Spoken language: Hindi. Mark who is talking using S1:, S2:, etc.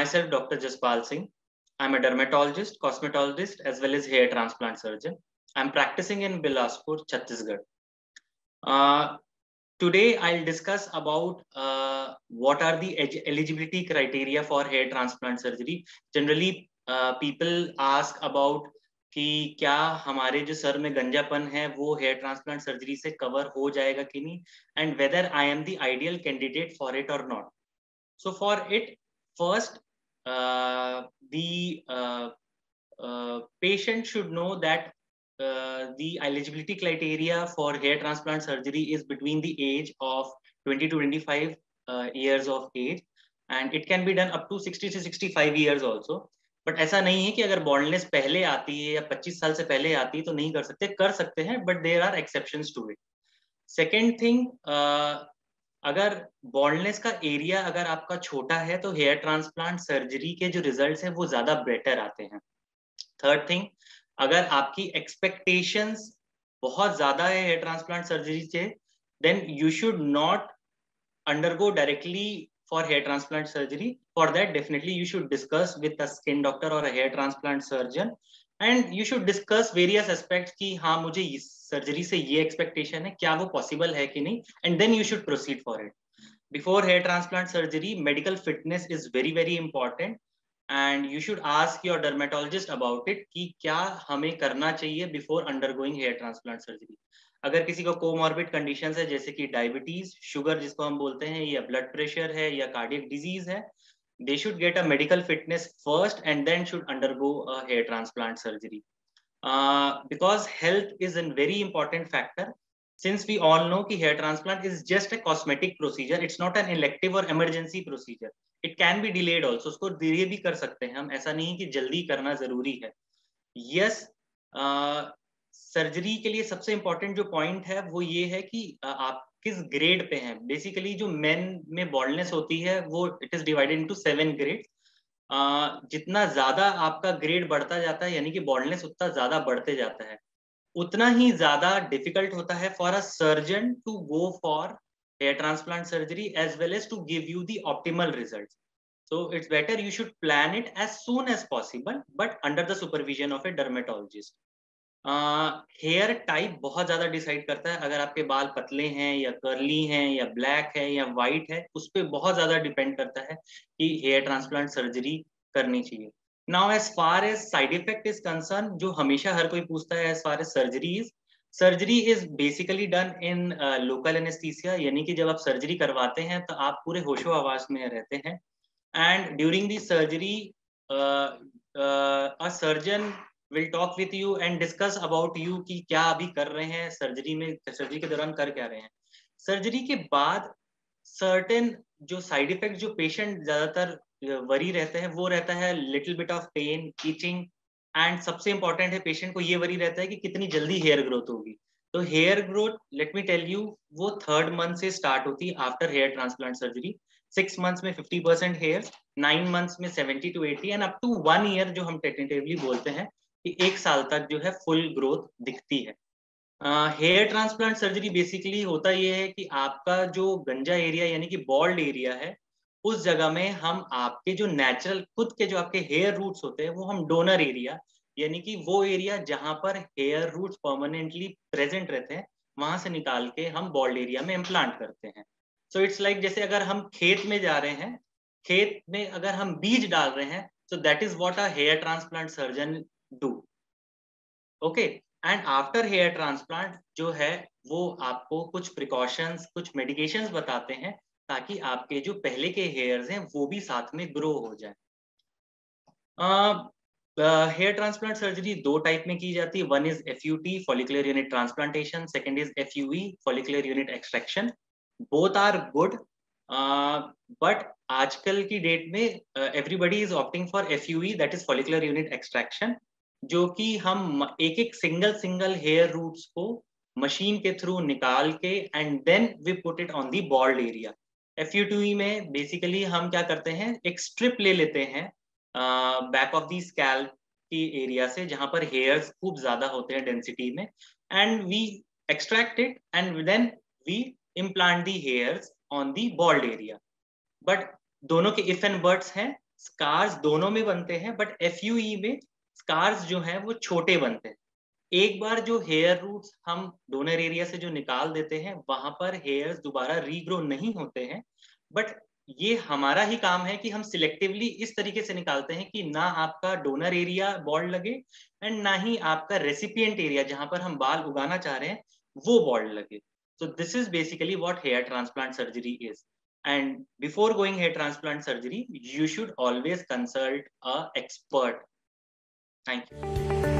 S1: myself Dr. Jaspal Singh. I'm a dermatologist, cosmetologist, as well as hair transplant surgeon. I'm practicing in Bilaspur, Chhattisgarh. Uh, today, I'll discuss about uh, what are the eligibility criteria for hair transplant surgery. Generally, uh, people ask about कि क्या हमारे जो सर में गंजापन है वो हेयर ट्रांसप्लांट सर्जरी से कवर हो जाएगा कि नहीं and whether I am the ideal candidate for it और not so for it first the patient should know that uh, the eligibility criteria for hair transplant surgery is between the age of 20 to 25 uh, years of age and it can be done up to 60 to 65 years also but ऐसा नहीं है कि अगर बॉल्डनेस पहले आती है या 25 साल से पहले आती है तो नहीं कर सकते कर सकते हैं but there are exception to it second thing अगर बॉल्डनेस का एरिया अगर आपका छोटा है तो हेयर ट्रांसप्लांट सर्जरी के जो रिज़ल्ट है, वो ज़्यादा बेटर आते हैं। थर्ड थिंग अगर आपकी एक्सपेक्टेशन बहुत ज़्यादा है हेयर ट्रांसप्लांट सर्जरी से then you should not undergo directly for hair transplant surgery for that definitely you should discuss with skin doctor और hair transplant surgeon and you should discuss various aspects ki ha mujhe surgery से ये एक्सपेक्टेशन है, क्या वो पॉसिबल है कि नहीं? And then you should proceed for it before hair transplant surgery medical fitness is very very important and you should ask your dermatologist about it कि क्या हमें करना चाहिए before undergoing hair transplant surgery अगर किसी को कोमॉर्बिड कंडीशन है, जैसे कि डायबिटीज़ शुगर जिसको हम बोलते हैं, या ब्लड प्रेशर है, या कार्डियक डिज़ीज़ है they should get a medical fitness first and then should undergo a hair transplant surgery Uh, because health is a very important factor since we all know that hair transplant is just a cosmetic procedure it's not an elective or emergency procedure it can be delayed also उसको delay भी कर सकते हैं हम ऐसा नहीं कि जल्दी करना ज़रूरी है yes सर्जरी के लिए सबसे इंपॉर्टेंट जो पॉइंट है, वो ये है कि आप किस ग्रेड पे हैं? बेसिकली जो मेन में बॉल्डनेस होती है, वो it is divided into seven grade जितना ज़्यादा आपका ग्रेड बढ़ता जाता है, यानी कि बॉल्डनेस उतना ज़्यादा बढ़ते जाता है। उतना ही ज़्यादा डिफ़िकल्ट होता है for a surgeon to go for hair transplant surgery as well as to give you the optimal result so it's better you should plan it as soon as possible but under the supervision of a dermatologist hair type बहुत ज़्यादा डिसाइड करता है। अगर आपके बाल पतले हैं या कर्ली हैं या ब्लैक है या वाइट है, उस पर बहुत ज़्यादा डिपेंड करता है कि हेयर ट्रांसप्लांट सर्जरी करनी चाहिए। Now as far as side effect is concern जो हमेशा हर कोई पूछता है as far as surgery is surgery is basically done in local anaesthesia यानी कि जब आप सर्जरी करवाते हैं तो आप पूरे होशो आवाज़ में रहते हैं। And during the surgery a surgeon will talk with you and discuss about you कि क्या अभी कर रहे हैं सर्जरी में सर्जरी के दौरान कर क्या रहे हैं। सर्जरी के बाद सर्टेन जो साइड इफ़ेक्ट जो पेशेंट ज़्यादातर वरी रहते हैं, वो रहता है little bit of pain itching and सबसे इंपॉर्टेंट है पेशेंट को ये वरी रहता है कि कितनी जल्दी हेयर ग्रोथ होगी। तो hair growth let me tell you वो थर्ड मंथ से स्टार्ट होती है after hair transplant surgery six months में fifty percent hair nine months में seventy to eighty and up to one year जो हम टेक्निटिवली बोलते हैं कि एक साल तक जो है फुल ग्रोथ दिखती है। हेयर ट्रांसप्लांट सर्जरी बेसिकली होता यह है कि आपका जो गंजा एरिया यानी कि बॉल्ड एरिया है, उस जगह में हम आपके जो नेचुरल खुद के जो आपके हेयर रूट्स होते हैं, वो हम डोनर एरिया यानी कि वो एरिया जहाँ पर हेयर रूट्स परमानेंटली प्रेजेंट रहते हैं, वहाँ से निकाल के हम बॉल्ड एरिया में इम्प्लांट करते हैं। सो इट्स लाइक जैसे अगर हम खेत में जा रहे हैं, खेत में अगर हम बीज डाल रहे हैं तो that is what a hair transplant surgeon do okay and after hair transplant जो है, वो आपको कुछ प्रिकॉशंस कुछ मेडिकेशंस बताते हैं ताकि आपके जो पहले के हेयर्स हैं, वो भी साथ में ग्रो हो जाए। हेयर ट्रांसप्लांट सर्जरी दो टाइप में की जाती है। One is F U T follicular unit transplantation second is F U follicular unit extraction both are good but आजकल की डेट में everybody is opting for F U that is follicular unit extraction जो कि हम एक एक सिंगल सिंगल हेयर रूट्स को मशीन के थ्रू निकाल के and then we put it on the bald area F U two में बेसिकली हम क्या करते हैं? एक स्ट्रिप ले लेते हैं बैक ऑफ़ दी स्कैल की एरिया से, जहाँ पर हेयर्स खूब ज़्यादा होते हैं डेंसिटी में and we extract it and then we implant the hairs on the bald area but दोनों के इफ़ एंड बर्ड्स हैं स्कार्स दोनों में बनते हैं बट एफ़ में स्कार्स जो हैं वो छोटे बनते हैं। एक बार जो हेयर रूट्स हम डोनर एरिया से जो निकाल देते हैं, वहाँ पर हेयर्स दोबारा रीग्रो नहीं होते हैं बट ये हमारा ही काम है कि हम सिलेक्टिवली इस तरीके से निकालते हैं कि ना आपका डोनर एरिया बॉल्ड लगे एंड ना ही आपका रेसिपिएंट एरिया जहाँ पर हम बाल उगाना चाह रहे हैं, वो बॉल्ड लगे। So this is basically what hair transplant surgery is and before going hair transplant surgery, you should always consult a expert thank you